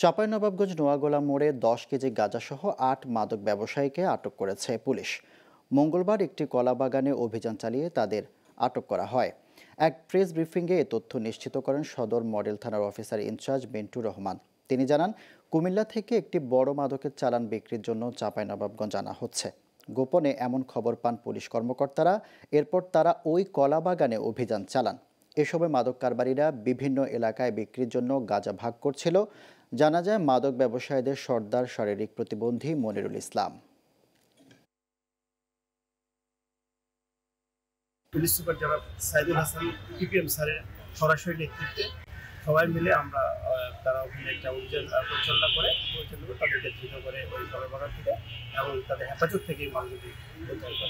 চাঁপাইনবাবগঞ্জ নোয়াগোলা মোড়ে দশ কেজি গাঁজাসহ আট মাদক ব্যবসায়ীকে আটক করেছে পুলিশ। মঙ্গলবার একটি কলা বাগানে অভিযান চালিয়ে তাদের আটক করা হয়। এক প্রেস ব্রিফিংয়ে এ তথ্য নিশ্চিত করেন সদর মডেল থানার অফিসার ইনচার্জ মিন্টু রহমান। তিনি জানান, কুমিল্লা থেকে একটি বড় মাদকের চালান বিক্রির জন্য চাঁপাইনবাবগঞ্জ আনা হচ্ছে। গোপনে এমন খবর পান পুলিশ কর্মকর্তারা। এরপর তারা ওই কলা বাগানে অভিযান চালান। এ সময় মাদক কারবারিরা বিভিন্ন এলাকায় বিক্রির জন্য গাঁজা ভাগ করছিল। জানা যায়, মাদক ব্যবসায়ীদের সর্দার শারীরিক প্রতিবন্ধী মনিরুল ইসলাম। পুলিশ সুপার জনাব সাইদুল হাসান পিপিএম স্যারের সরাসরি নেতৃত্বে, সবাই মিলে আমরা তারা ওখানে একটা অভিযান পরিচালনা করে পরিচালনা করে তাদেরকে ধৃত করে ওই কলবাগান থেকে এবং তাদের হেফাজত থেকে এই উদ্ধার করে।